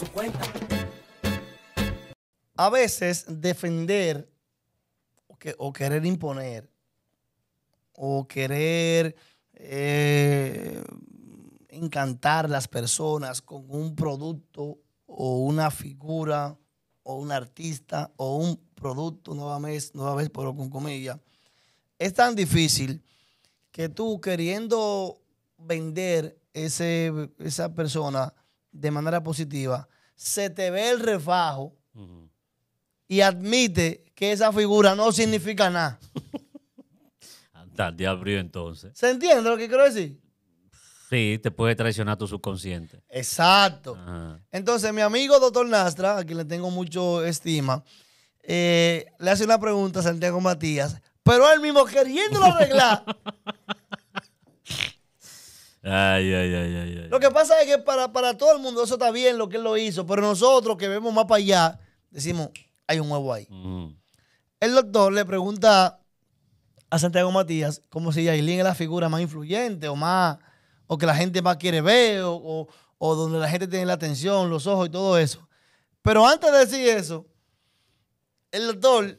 su cuenta. A veces defender o, que- o querer imponer o querer eh, encantar las personas con un producto o una figura o un artista o un producto, nueva vez, nueva vez, pero con comillas, es tan difícil que tú queriendo vender ese, esa persona de manera positiva, se te ve el refajo y admite que esa figura no significa nada. Anda, diablo entonces. ¿Se entiende lo que quiero decir? Sí, te puede traicionar tu subconsciente. Exacto. Ajá. Entonces, mi amigo doctor Nastra, a quien le tengo mucho estima, eh, le hace una pregunta a Santiago Matías, pero él mismo queriéndolo arreglar. Ay, ay, ay, ay, ay. lo que pasa es que para, para todo el mundo eso está bien lo que él lo hizo, pero nosotros que vemos más para allá, decimos, hay un huevo ahí. Ujú. El doctor le pregunta a Santiago Matías como si Yailin es la figura más influyente o más, o que la gente más quiere ver, o, o- o donde la gente tiene la atención, los ojos y todo eso. Pero antes de decir eso, el doctor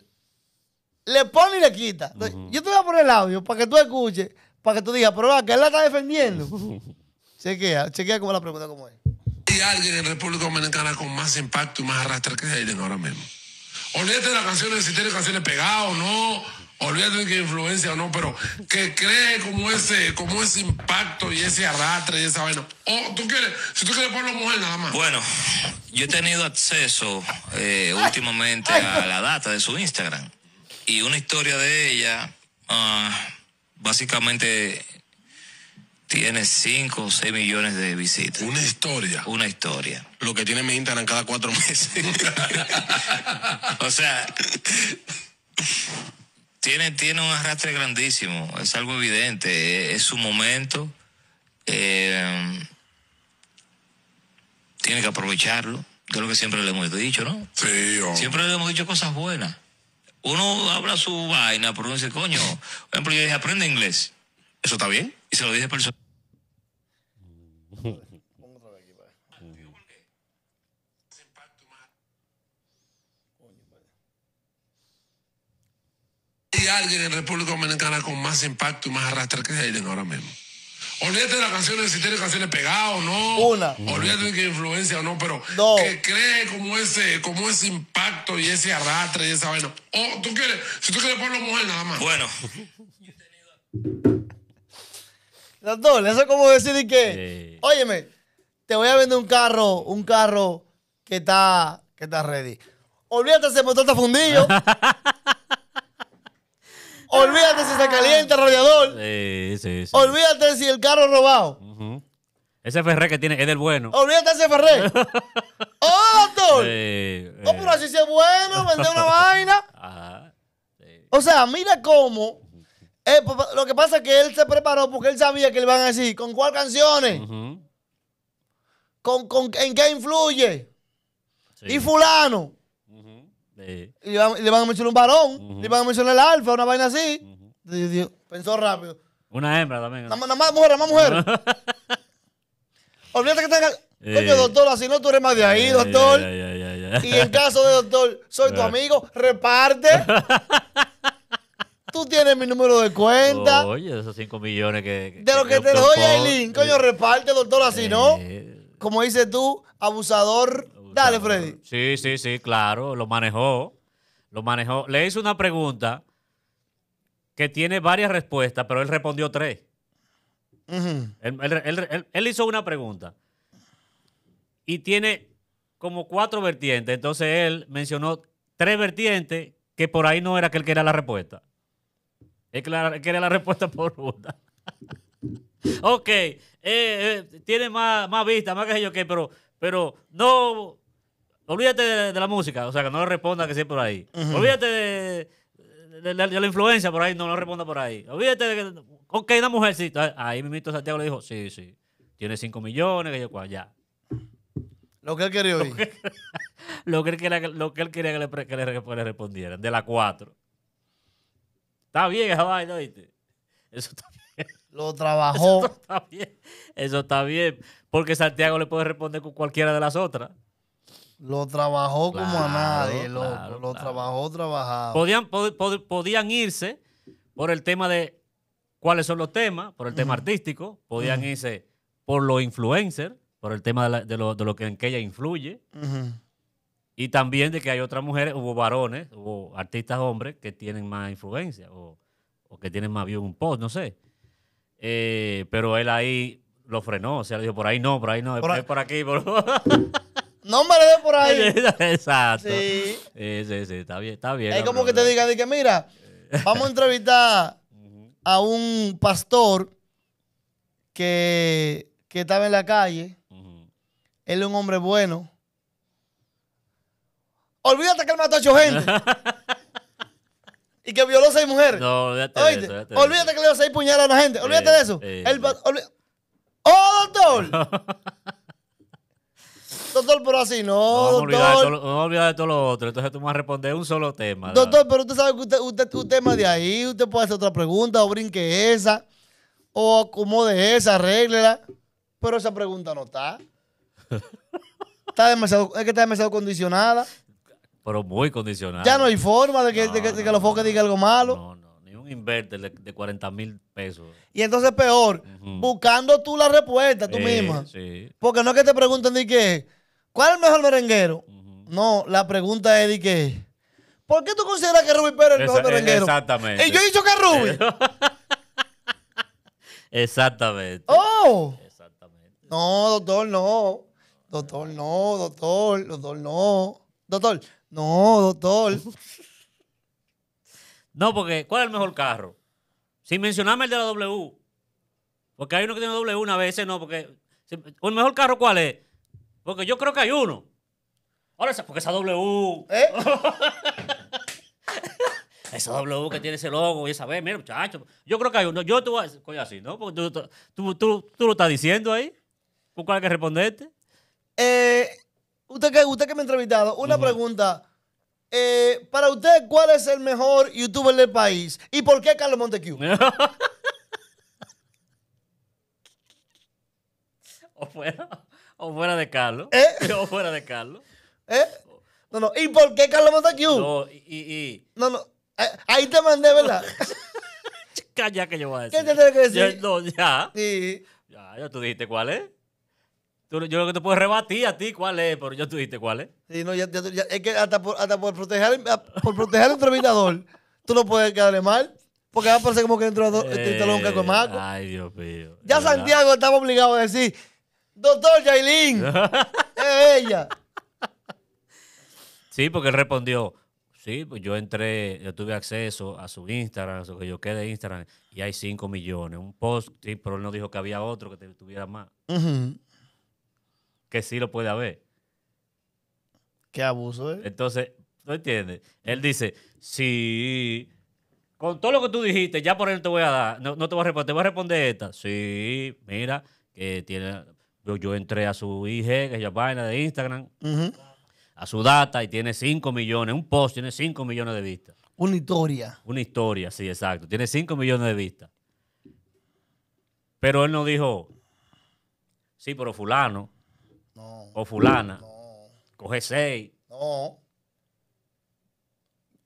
le pone y le quita. Entonces, Yo te voy a poner el audio para que tú escuches, para que tú digas, pero va, que él la está defendiendo. chequea, chequea como la pregunta como es. Hay alguien en República Dominicana con más impacto y más arrastre que Hayden ahora mismo. Olvídate de las canciones, si tiene canciones pegadas o no, olvídate de que influencia o no, pero que cree como ese, como ese impacto y ese arrastre y esa vaina. O tú quieres, si tú quieres ponerlo mujer nada más. Bueno, yo he tenido acceso eh, últimamente a la data de su Instagram. Y una historia de ella, ah, básicamente tiene 5 o 6 millones de visitas. Una historia. Una historia. Lo que tiene mi Instagram cada cuatro meses. O sea, tiene, tiene un arrastre grandísimo. Es algo evidente. Es, es su momento. Eh, tiene que aprovecharlo. De lo que siempre le hemos dicho, ¿no? sí, o- Siempre le hemos dicho cosas buenas. Uno habla su vaina, pero uno dice, coño, por ejemplo, yo dije, aprende inglés. ¿Eso está bien? Y se lo dije personalmente. Hay alguien en República Dominicana con más impacto y más arrastre que Hayden ahora mismo. Olvídate de las canciones, si tiene canciones pegadas o no. Una. Olvídate de que influencia o no, pero Dos. que cree como ese, como ese impacto y ese arrastre y esa vaina. O tú quieres, si tú quieres ponerlo mujer nada más. Bueno, Doctor, eso es como decir de que, Sí. óyeme, te voy a vender un carro, un carro que está, que está ready. Olvídate el motor está fundido. Olvídate si se calienta el radiador. Sí, sí, sí. Olvídate si el carro es robado. Ujú. Ese Ferré que tiene es del bueno. Olvídate si es Ferré. ¡Oh, doctor! Sí, Oh, pero así sí es bueno, vender una vaina. Ajá. O sea, mira cómo. eh, pa- pa- lo que pasa es que él se preparó porque él sabía que le van a decir con cuál canciones, Ujú. con, con, en qué influye. Sí. Y fulano. Sí. Y le van, y le van a mencionar un varón. Ujú. Le van a mencionar el alfa, una vaina así. Dios, pensó rápido. Una hembra también. Nada más, nada más mujeres, más mujeres. Olvídate que tenga. Eh. Coño, doctor, así no tú eres más de ahí, doctor. Y en caso de doctor, soy tu Eh. amigo, reparte. Tú tienes mi número de cuenta. Oye, esos 5 millones que. De lo que te doy, Aileen. Coño, re reparte, doctor, así, ¿no? Eh. Como dices tú, abusador. Dale, Freddy. Sí, sí, sí, claro, lo manejó. Lo manejó. Le hizo una pregunta que tiene varias respuestas, pero él respondió tres. Él, él- él- él- él hizo una pregunta y tiene como cuatro vertientes. Entonces él mencionó tres vertientes que por ahí no era que él quería la respuesta. Él quería- la respuesta por una. ok, eh, eh, tiene más, más vista, más que yo qué, pero, pero no. Olvídate de, de la música, o sea, que no le responda que sí por ahí. Olvídate de, de- de- de la influencia por ahí, no lo responda por ahí. Olvídate de que. Ok, una mujercita. Ahí mismo Santiago le dijo, sí, sí. Tiene 5 millones, que yo cual, ya. Lo que él quería oír. Lo que él quería, que- lo que, él quería que, le, que le, re- le respondieran, de las cuatro. Está bien esa vaina, ¿viste? Eso está bien. Lo trabajó. Eso está bien. Eso está bien. Porque Santiago le puede responder con cualquiera de las otras. Lo trabajó como a nadie, loco. claro, lo claro. trabajó, trabajado. Podían, pod- pod- podían irse por el tema de cuáles son los temas, por el tema artístico, podían irse por los influencers, por el tema de, la- de lo, de lo que en que ella influye, y también de que hay otras mujeres, hubo varones, hubo artistas hombres que tienen más influencia o, o que tienen más view en un post, no sé. Eh, pero él ahí lo frenó, o sea, le dijo, por ahí no, por ahí no, Por es ahí- por aquí. Por... No me le dé por ahí. Exacto. Sí. Sí, sí, sí, está bien, está bien. Es como que te broma. diga, de que mira, vamos a entrevistar a un pastor que, que estaba en la calle. Él es un hombre bueno. Olvídate que él mató a ocho gente. y que violó a seis mujeres. No, olvídate de Oíste, eso, olvídate de olvídate eso. que le dio seis puñaladas a la gente. Olvídate de eso. sí, El ¡Oh, doctor! doctor, pero así No no, vamos olvidar de todo lo- otro. Entonces tú me vas a responder un solo tema. Doctor, pero usted sabe que usted, usted, usted es más de ahí. Usted puede hacer otra pregunta o brinque esa. O acomode esa, arréglela. Pero esa pregunta no está. Está demasiado, es que está demasiado condicionada. Pero muy condicionado. Ya no hay forma de que, de que, No, de que no, los foques no. diga algo malo. No, no. Ni un inverter de, de 40 mil pesos. Y entonces peor, buscando tú la respuesta tú Eh, misma. Sí. Porque no es que te pregunten de qué, ¿cuál es el mejor merenguero? No, la pregunta es de qué. ¿Por qué tú consideras que Rubí Pérez es el mejor eh, merenguero? exactamente. Y yo he dicho que Rubí. Exactamente. ¡Oh! Exactamente. No, doctor, no. Doctor, no, doctor, doctor, no. Doctor, no, doctor. No, porque ¿cuál es el mejor carro? Sin mencionarme el de la W. Porque hay uno que tiene W una vez, ese no, porque. ¿El mejor carro cuál es? Porque yo creo que hay uno. Ahora, porque esa W. ¿Eh? Esa W que tiene ese logo y esa vez, mira, muchacho. Yo creo que hay uno. Yo te voy a coño, así, ¿no? Porque tú, tú, tú, tú- tú lo estás diciendo ahí. ¿Por cuál hay que responderte? Eh, usted, que, usted que me ha entrevistado, una pregunta. Eh, para usted, ¿cuál es el mejor youtuber del país? ¿Y por qué Carlos Montecu? o fuera, o fuera de Carlos. ¿Eh? O fuera de Carlos. ¿Eh? No, no. ¿Y por qué Carlos Montecu? No, No, y, y, no. Eh, ahí te mandé, ¿verdad? calla que yo voy a decir. ¿Qué te tengo que decir? no, ya. Sí. Ya, ya tú dijiste cuál es. Tú- yo lo que te puedo rebatir a ti cuál es, pero ya tú dijiste cuál es. Sí, no, ya, ya- ya- es que hasta por, hasta por proteger, al- por proteger al entrevistador, tú no puedes quedarle mal. Porque va a parecer como que el entrevistador el entrevistador es un caco. Eh, Ay, Dios mío. Ya verdad. Santiago estaba obligado a decir, doctor Yailin, es ella. Sí, porque él respondió, sí, pues yo entré, yo tuve acceso a su Instagram, a su que yo quede Instagram, y hay 5 millones. Un post, sí, pero él no dijo que había otro que te- tuviera más. Que sí lo puede haber. Qué abuso, ¿eh? Entonces, ¿tú entiendes? Él dice, sí, con todo lo que tú dijiste, ya por él te voy a dar, no, no te voy a responder, te voy a responder esta. Sí, mira, que tiene, yo, yo entré a su IG, que es la vaina de Instagram, a su data y tiene 5 millones, un post tiene 5 millones de vistas. Una historia. Una historia, sí, exacto. Tiene 5 millones de vistas. Pero él no dijo, sí, pero fulano No, o fulana, no, coge 6. no.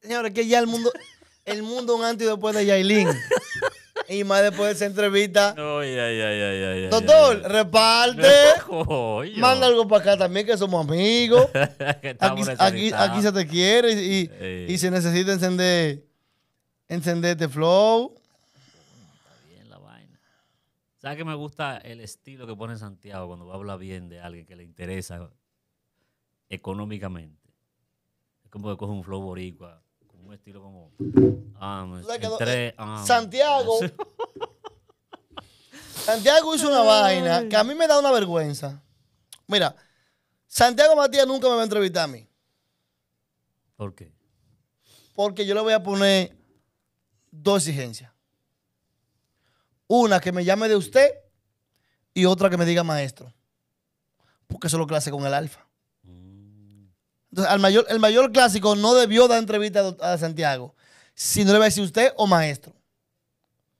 Señores, que ya el mundo, el mundo un antes y después de Yailin. y más después de esa entrevista. Ay, ay, ay, ay, ay, ay, Doctor, ay. reparte. Manda algo para acá también, que somos amigos. Que estamos Aquí, aquí, aquí se te quiere y, y- y se necesita encender, encender este flow. bien la vaina. ¿Sabes que me gusta el estilo que pone Santiago cuando habla bien de alguien que le interesa económicamente? Es como que coge un flow boricua, estilo como... ah, entré, eh, ah, Santiago. Santiago hizo una vaina que a mí me da una vergüenza. Mira, Santiago Matías nunca me va a entrevistar a mí. ¿Por qué? Porque yo le voy a poner dos exigencias. Una que me llame de usted y otra que me diga maestro. Porque eso es lo que hace con el alfa. Entonces, al mayor, el mayor clásico no debió dar entrevista a, Santiago, sino le va a decir usted o maestro.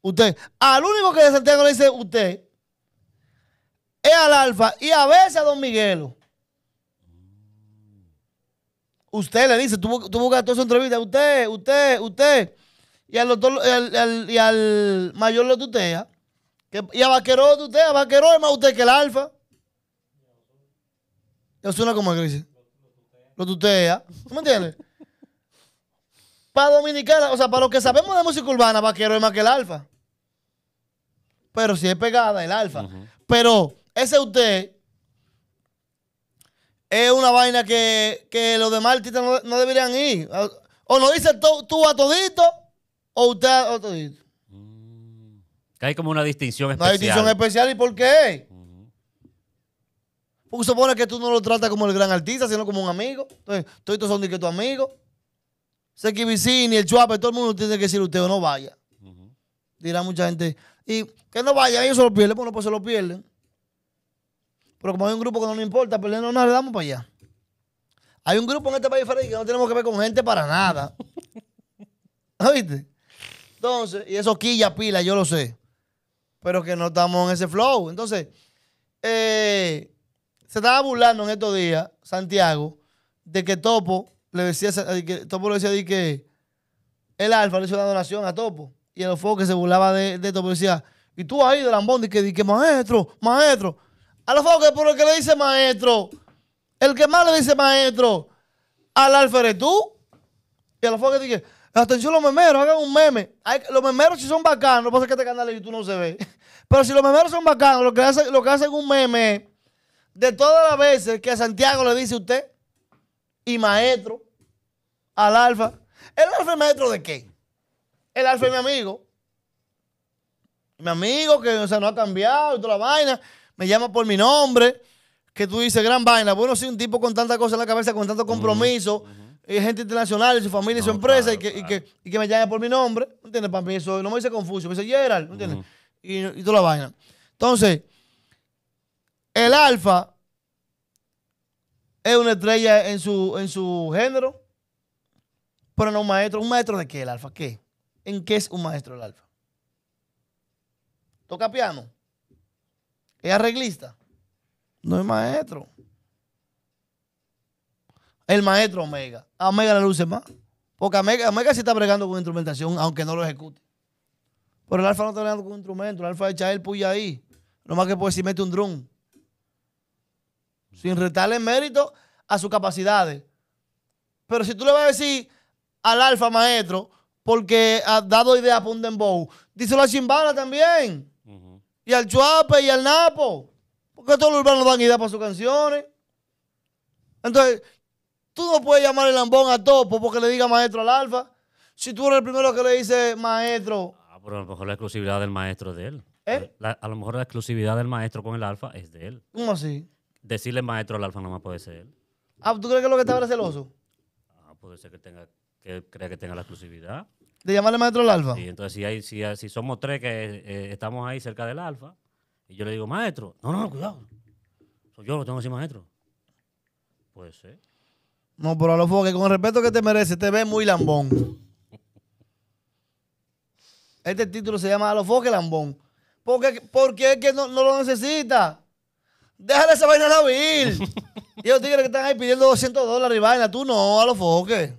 Usted. Al único que de Santiago le dice usted es al alfa y a veces a don Miguelo. usted le dice, tú, tú buscas toda su entrevista, usted, usted, usted. Y al mayor lo tutea. Que- y a Vaqueró lo tutea, Vaqueró es más usted que el alfa. Eso suena como que dice. Lo tutea. ¿Tú me entiendes? Para Dominicana, o sea, para lo que sabemos de música urbana, Vaquero es más que el alfa. Pero si es pegada, el alfa. Pero ese usted es una vaina que, que los demás artistas no, no deberían ir. O lo dices tú, tú a todito, o usted a todito. Que hay como una distinción especial. distinción especial. ¿Y por qué? Porque supone que tú no lo tratas como el gran artista, sino como un amigo. Entonces, todos son de que tu amigo. Seki Vicini, el Chuape, todo el mundo tiene que decir usted o no vaya. Dirá mucha gente. Y que no vaya, ellos se lo pierden. Bueno, pues se lo pierden. Pero como hay un grupo que no le importa, perdiendo nada, le damos para allá. Hay un grupo en este país, Freddy, que no tenemos que ver con gente para nada. ¿Oíste? Entonces, y eso quilla pila, yo lo sé. Pero que no estamos en ese flow. Entonces, eh, se estaba burlando en estos días, Santiago, de que Topo le decía, de que Topo le decía de que el Alfa le hizo una donación a Topo. Y el Ofo que se burlaba de, de Topo decía, y tú ahí de Lambón, de que, de que maestro, maestro. A los que por el que le dice maestro, el que más le dice maestro al Alfa eres tú. Y a los que dije, atención los memeros, hagan un meme. Los memeros si son bacanos, lo que pasa es que este canal de YouTube no se ve. Pero si los memeros son bacanos, lo que hacen, lo que hacen un meme de todas las veces que a Santiago le dice usted y maestro al alfa. ¿El alfa es maestro de qué? El alfa es mi amigo. Mi amigo que o sea, no ha cambiado y toda la vaina. Me llama por mi nombre. Que tú dices gran vaina. Bueno, sí, un tipo con tanta cosa en la cabeza, con tanto compromiso. Y gente internacional, y su familia y su empresa. y, claro, que, y que- y que me llame por mi nombre. ¿Me entiendes? Para mí eso no me dice confuso. Me dice Gerald. ¿Me entiendes? y, y toda la vaina. Entonces, el alfa es una estrella en su, en su género, pero no un maestro. ¿Un maestro de qué el alfa? ¿Qué? ¿En qué es un maestro el alfa? ¿Toca piano? ¿Es arreglista? No es maestro. El maestro Omega. A Omega le luce más. Porque Omega, Omega sí está bregando con instrumentación, aunque no lo ejecute. Pero el alfa no está bregando con instrumento. El alfa echa el puya ahí. Lo más que puede si mete un drum. Sin retarle mérito a sus capacidades. Pero si tú le vas a decir al alfa maestro, porque ha dado idea para un dembow, díselo a Chimbala también. Y al Chuape y al Napo. Porque todos los urbanos dan idea para sus canciones. Entonces, tú no puedes llamar el lambón a Topo porque le diga maestro al alfa. Si tú eres el primero que le dice maestro, Ah, pero a lo mejor la exclusividad del maestro es de él. ¿Eh? La- a lo mejor la exclusividad del maestro con el alfa es de él. ¿cómo así? Decirle maestro al alfa no más puede ser él. Ah, ¿tú crees que es lo que está ahora celoso? Ah, puede ser que tenga que crea que tenga la exclusividad. De llamarle maestro al alfa. Y entonces si hay si, si somos tres que eh, estamos ahí cerca del alfa y yo le digo maestro, no, no, cuidado. Soy yo, lo tengo que decir maestro. Puede ser. No, pero a lo que con el respeto que te merece, te ve muy lambón. Este título se llama A los foques lambón. Porque, porque es que no, no lo necesita. Déjale esa vaina a la Bill. y los tigres que están ahí pidiendo 200 dólares y vaina, tú no, a los foques.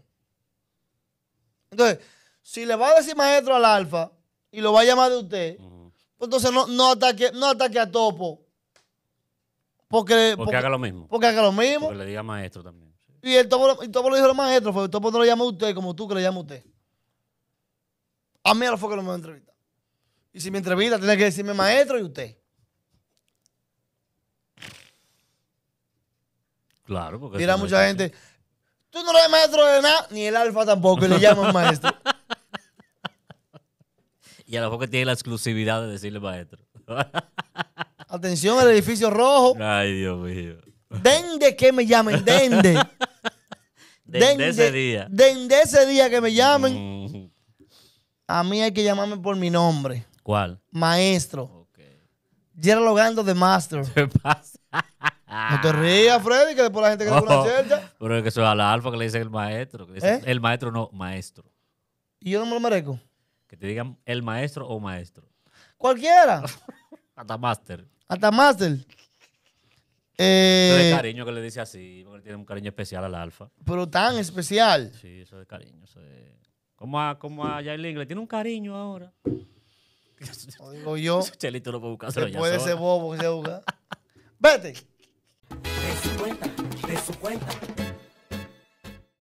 Entonces, si le va a decir maestro al alfa y lo va a llamar de usted, pues entonces no, no, ataque, no ataque a Topo. Porque, Porque haga lo mismo. porque haga lo mismo. Porque le diga maestro también. sí. Y el topo, el topo le dijo al maestro, fue, el topo no le llama a usted como tú que le llama a usted. A mí lo fue que no me entrevista. Y si me entrevista, tiene que decirme maestro y usted. Claro, porque Dirá mucha es así. gente, tú no eres maestro de nada, ni el alfa tampoco, y le llaman maestro. Y a lo mejor que tiene la exclusividad de decirle maestro. Atención al edificio rojo. Ay, Dios mío. Dende que me llamen, dende. Desde ese día. Dende ese día que me llamen. Mm, A mí hay que llamarme por mi nombre. ¿Cuál? Maestro. Ok. Gerald Logando de Master. ¿Qué pasa? No te rías, Freddy, que después la gente cree que es una Oh, cerca. pero es que eso es a la alfa que le dice el maestro. que dice- ¿Eh? El maestro no, maestro. Y yo no me lo merezco. Que te digan el maestro o maestro. Cualquiera. Hasta máster. Hasta Master. Eso es de Eh, cariño que le dice así, porque tiene un cariño especial al alfa. pero tan especial. Sí, eso es de cariño. Eso es... Como a, como a Yailin, le tiene un cariño ahora. Lo digo yo. Chelito no puede buscárselo ya Después de ese sola. bobo que se juega. Vete. Cuenta, de su cuenta,